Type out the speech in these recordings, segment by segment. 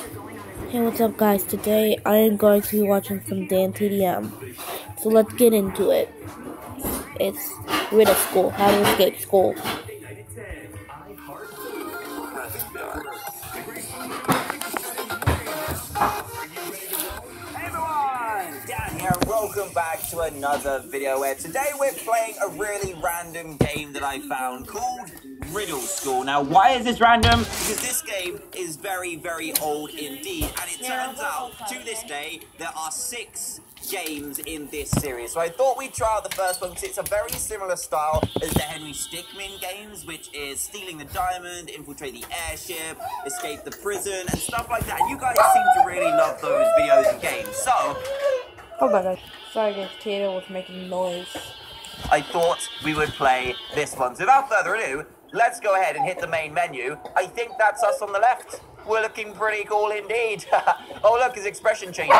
Hey, what's up, guys? Today I am going to be watching some DanTDM. So let's get into it. It's Riddle School, How to Escape School. welcome back to another video where today we're playing a really random game that I found called Riddle School. Now, why is this random? Because this game is very, very old indeed, and it turns out, to this day, there are six games in this series. So I thought we'd try out the first one because it's a very similar style as the Henry Stickmin games, which is stealing the diamond, infiltrate the airship, escape the prison, and stuff like that. You guys seem to really love those videos and games. So, Oh my gosh, sorry guys, Tato was making noise. I thought we would play this one. So without further ado, let's go ahead and hit the main menu. I think that's us on the left. We're looking pretty cool indeed. oh, look, his expression changes.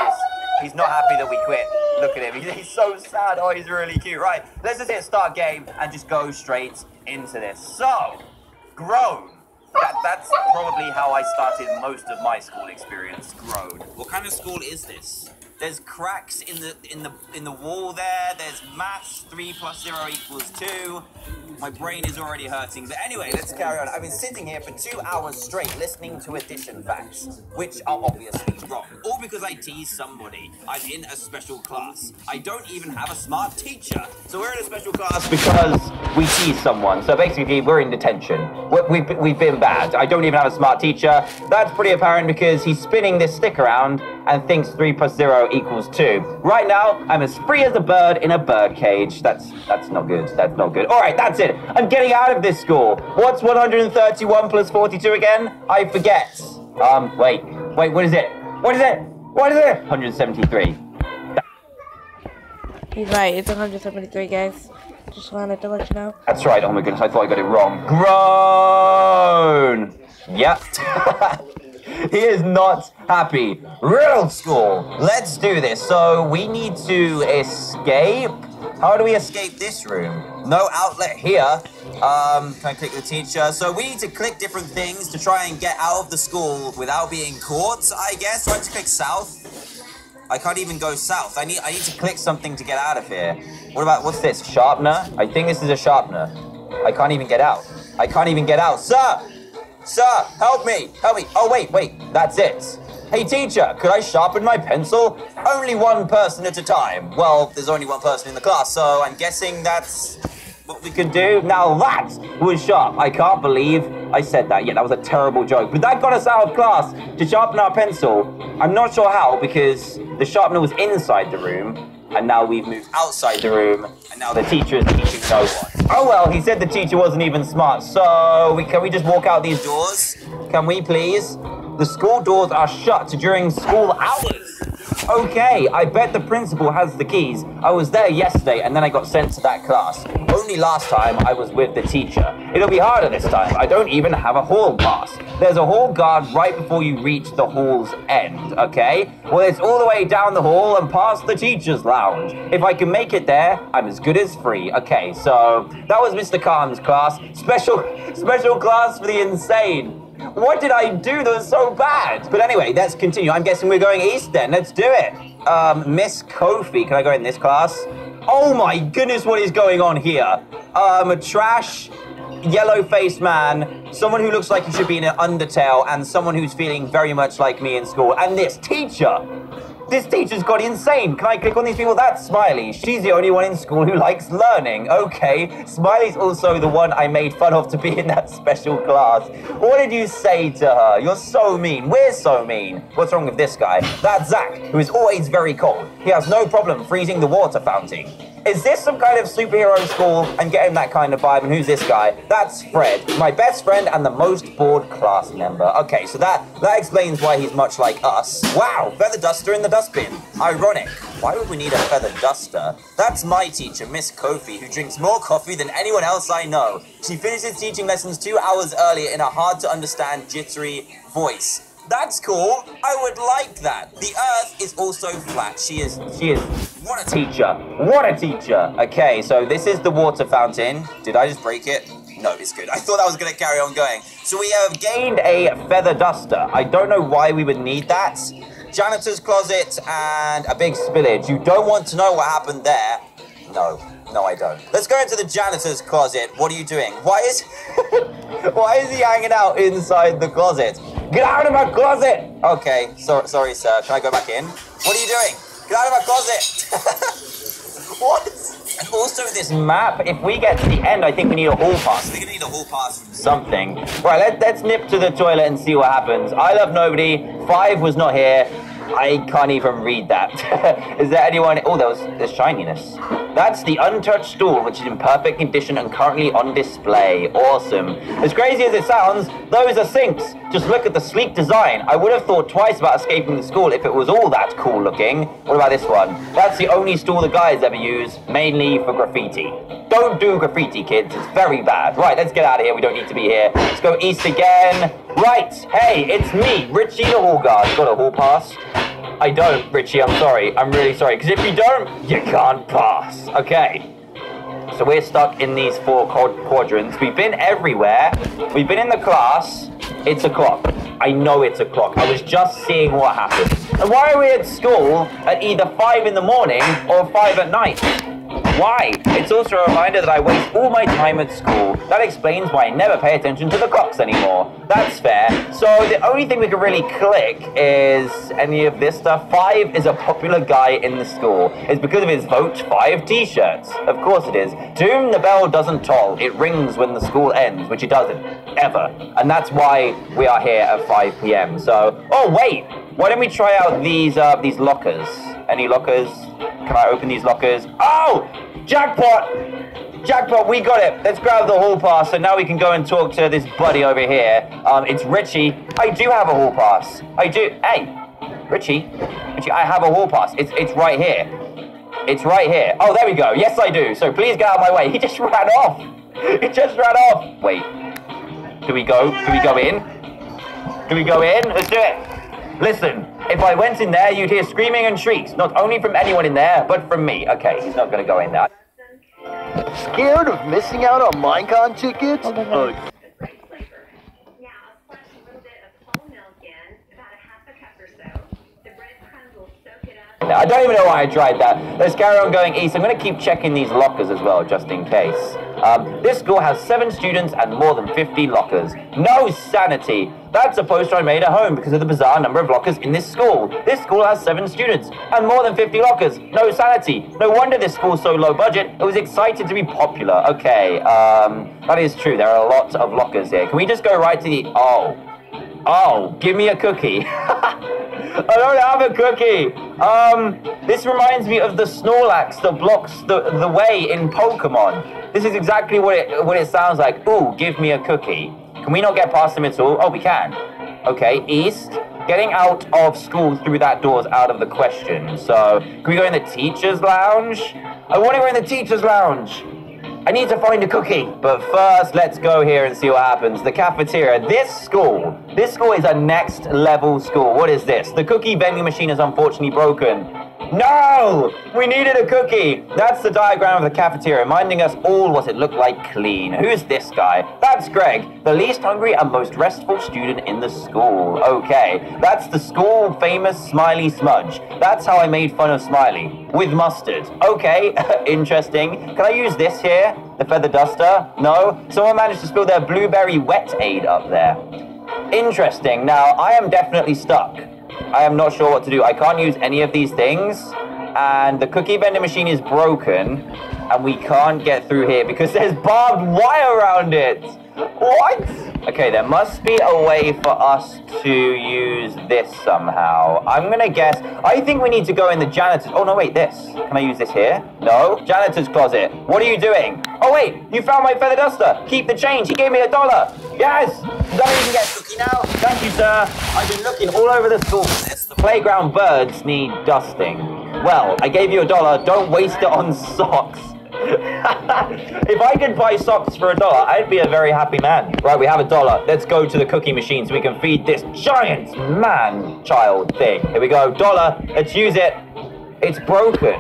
He's not happy that we quit. Look at him. He's, so sad. Oh, he's really cute. Right, let's just hit start game and just go straight into this. So, grown. That, that's probably how I started most of my school experience. Grown. What kind of school is this? There's cracks in the in the in the wall there. There's maths. Three plus zero equals two. My brain is already hurting. But anyway, let's carry on. I've been sitting here for two hours straight listening to addition facts, which are obviously wrong. All because I tease somebody. I'm in a special class. I don't even have a smart teacher. So we're in a special class because we tease someone. So basically, we're in detention. we we've, we've been bad. I don't even have a smart teacher. That's pretty apparent because he's spinning this stick around and thinks 3 plus 0 equals 2. Right now, I'm as free as a bird in a bird cage. That's that's not good. That's not good. All right, that's it. I'm getting out of this school. What's 131 plus 42 again? I forget. Um, wait. Wait, what is it? What is it? What is it? 173. He's right. It's 173, guys. Just wanted to let you know. That's right. Oh my goodness, I thought I got it wrong. Grown. Yep. he is not happy. Riddle school. Let's do this. So we need to escape. How do we escape this room? No outlet here. Um, can I click the teacher? So we need to click different things to try and get out of the school without being caught, I guess. Have to click south. I can't even go south. I need I need to click something to get out of here. What about, what's this? Sharpener? I think this is a sharpener. I can't even get out. I can't even get out. Sir! Sir, help me! Help me! Oh, wait, wait. That's it. Hey, teacher, could I sharpen my pencil? Only one person at a time. Well, there's only one person in the class, so I'm guessing that's what we can do. Now that was sharp. I can't believe I said that. Yeah, that was a terrible joke. But that got us out of class to sharpen our pencil. I'm not sure how because the sharpener was inside the room and now we've moved outside the room, and now the teacher is teaching no one. Oh well, he said the teacher wasn't even smart, so we, can we just walk out these doors? Can we please? The school doors are shut during school hours. Okay, I bet the principal has the keys. I was there yesterday and then I got sent to that class. Only last time I was with the teacher. It'll be harder this time. I don't even have a hall pass. There's a hall guard right before you reach the hall's end, okay? Well, it's all the way down the hall and past the teacher's lounge. If I can make it there, I'm as good as free. Okay, so that was Mr. Khan's class. Special, special class for the insane. What did I do that was so bad? But anyway, let's continue. I'm guessing we're going east then. Let's do it. Um, Miss Kofi, can I go in this class? Oh my goodness, what is going on here? Um, a trash, yellow-faced man, someone who looks like he should be in an Undertale, and someone who's feeling very much like me in school, and this teacher. This teacher's got insane. Can I click on these people? That's Smiley. She's the only one in school who likes learning. Okay. Smiley's also the one I made fun of to be in that special class. What did you say to her? You're so mean. We're so mean. What's wrong with this guy? That's Zach, who is always very cold. He has no problem freezing the water fountain. Is this some kind of superhero school? I'm getting that kind of vibe. And who's this guy? That's Fred, my best friend and the most bored class member. Okay, so that, that explains why he's much like us. Wow, feather duster in the dustbin. Ironic. Why would we need a feather duster? That's my teacher, Miss Kofi, who drinks more coffee than anyone else I know. She finishes teaching lessons two hours earlier in a hard-to-understand, jittery voice. That's cool. I would like that. The Earth is also flat. She is. She is. What a teacher. What a teacher. Okay, so this is the water fountain. Did I just break it? No, it's good. I thought that was going to carry on going. So we have gained a feather duster. I don't know why we would need that. Janitor's closet and a big spillage. You don't want to know what happened there. No, no, I don't. Let's go into the janitor's closet. What are you doing? Why is why is he hanging out inside the closet? Get out of my closet! Okay, so, sorry, sir. Can I go back in? What are you doing? Get out of my closet! what? And also this map, if we get to the end, I think we need a hall pass. We're gonna need a hall pass something. Right, let, let's nip to the toilet and see what happens. I love nobody. Five was not here. I can't even read that. is there anyone? Oh, there was there's shininess. That's the untouched stool, which is in perfect condition and currently on display. Awesome. As crazy as it sounds, those are sinks. Just look at the sleek design. I would have thought twice about escaping the school if it was all that cool looking. What about this one? That's the only stool the guys ever use, mainly for graffiti. Don't do graffiti, kids. It's very bad. Right, let's get out of here. We don't need to be here. Let's go east again. Right. Hey, it's me, Richie the Hall Guard. Got a hall pass. I don't, Richie. I'm sorry. I'm really sorry. Because if you don't, you can't pass. Okay. So we're stuck in these four quadrants. We've been everywhere. We've been in the class. It's a clock. I know it's a clock. I was just seeing what happened. And why are we at school at either 5 in the morning or 5 at night? Why? It's also a reminder that I waste all my time at school. That explains why I never pay attention to the clocks anymore. That's fair. So the only thing we can really click is any of this stuff. Five is a popular guy in the school. It's because of his Vote 5 t-shirts. Of course it is. To the bell doesn't toll. It rings when the school ends, which it doesn't. Ever. And that's why we are here at 5 p.m. So, oh wait! Why don't we try out these, uh, these lockers? Any lockers? Can I open these lockers? Oh! Jackpot! Jackpot, we got it. Let's grab the hall pass, so now we can go and talk to this buddy over here. Um, it's Richie. I do have a hall pass. I do. Hey, Richie. Richie, I have a hall pass. It's it's right here. It's right here. Oh, there we go. Yes, I do. So please get out of my way. He just ran off. He just ran off. Wait. Do we go? Do we go in? Do we go in? Let's do it. Listen, if I went in there, you'd hear screaming and shrieks, not only from anyone in there, but from me. Okay, he's not going to go in there. Scared of missing out on Minecon tickets? Oh, Uh, I don't even know why I tried that. Let's carry on going east. I'm going to keep checking these lockers as well, just in case. Um, this school has seven students and more than 50 lockers. No sanity. That's a poster I made at home because of the bizarre number of lockers in this school. This school has seven students and more than 50 lockers. No sanity. No wonder this school's so low budget. It was excited to be popular. Okay, um, that is true. There are a lot of lockers here. Can we just go right to the... Oh. Oh, give me a cookie. I don't have a cookie. Um, this reminds me of the Snorlax that blocks the, the way in Pokemon. This is exactly what it what it sounds like. Ooh, give me a cookie. Can we not get past them at all? Oh, we can. Okay, east. Getting out of school through that door is out of the question. So, can we go in the teacher's lounge? I want to go in the teacher's lounge. I need to find a cookie. But first, let's go here and see what happens. The cafeteria. This school, this school is a next level school. What is this? The cookie vending machine is unfortunately broken. No! We needed a cookie! That's the diagram of the cafeteria, reminding us all what it looked like clean. Who's this guy? That's Greg, the least hungry and most restful student in the school. Okay, that's the school famous Smiley Smudge. That's how I made fun of Smiley. With mustard. Okay, interesting. Can I use this here? The feather duster? No? Someone managed to spill their blueberry wet aid up there. Interesting. Now, I am definitely stuck. I am not sure what to do. I can't use any of these things. And the cookie vending machine is broken. And we can't get through here because there's barbed wire around it. What? Okay, there must be a way for us to use this somehow. I'm gonna guess. I think we need to go in the janitor's. Oh, no, wait, this. Can I use this here? No. Janitor's closet. What are you doing? Oh, wait, you found my feather duster. Keep the change. He gave me a dollar. Yes. That can get cookie now? Thank you, sir. I've been looking all over the school for this. The playground birds need dusting. Well, I gave you a dollar. Don't waste it on socks. if I could buy socks for a dollar, I'd be a very happy man. Right, we have a dollar. Let's go to the cookie machine so we can feed this giant man child thing. Here we go. Dollar. Let's use it. It's broken.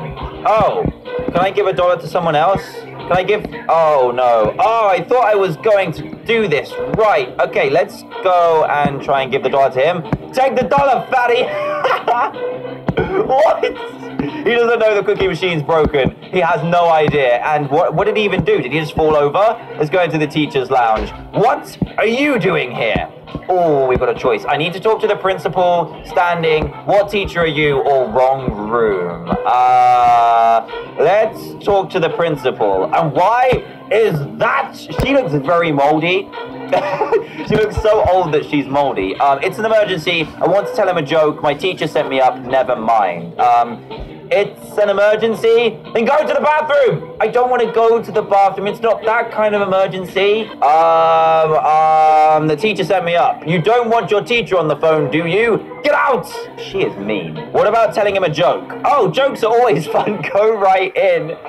Oh, can I give a dollar to someone else? Can I give? Oh no. Oh, I thought I was going to do this. Right. Okay, let's go and try and give the dollar to him. Take the dollar, fatty. what? He doesn't know the cookie machine's broken. He has no idea. And what, what did he even do? Did he just fall over? Let's go into the teacher's lounge. What are you doing here? Oh, we've got a choice. I need to talk to the principal, standing. What teacher are you? Or wrong room. Uh, let's talk to the principal. And why is that? She looks very moldy. she looks so old that she's moldy. Um, it's an emergency. I want to tell him a joke. My teacher sent me up. Never mind. Um, it's an emergency, then go to the bathroom. I don't want to go to the bathroom. It's not that kind of emergency. Um, um, the teacher sent me up. You don't want your teacher on the phone, do you? Get out! She is mean. What about telling him a joke? Oh, jokes are always fun. Go right in.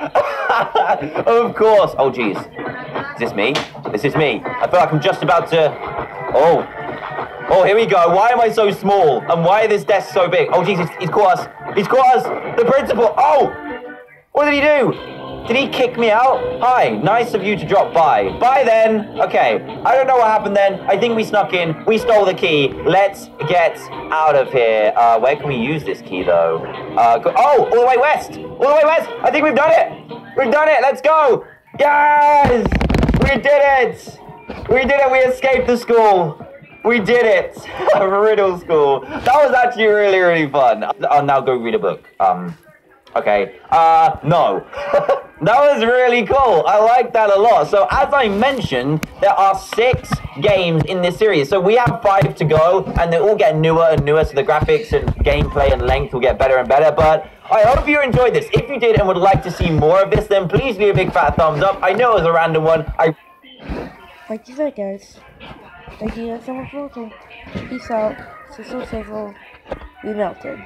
of course. Oh, jeez. This is this me? This is me. I feel like I'm just about to... Oh. Oh, here we go. Why am I so small? And why is this desk so big? Oh, Jesus, he's caught us. He's caught us. The principal. Oh! What did he do? Did he kick me out? Hi, nice of you to drop by. Bye then. Okay, I don't know what happened then. I think we snuck in. We stole the key. Let's get out of here. Uh, where can we use this key though? Uh, oh, all the way west. All the way west. I think we've done it. We've done it. Let's go. Yes! We did it. We did it. We escaped the school. We did it! Riddle school. That was actually really, really fun. I'll now go read a book. Um, okay. Uh, no. that was really cool. I like that a lot. So as I mentioned, there are six games in this series. So we have five to go, and they all get newer and newer, so the graphics and gameplay and length will get better and better. But I hope you enjoyed this. If you did and would like to see more of this, then please leave a big fat thumbs up. I know it was a random one. I Like you said, guys. Thank you guys so much for watching. Peace out. Sizzle, sizzle. We melted.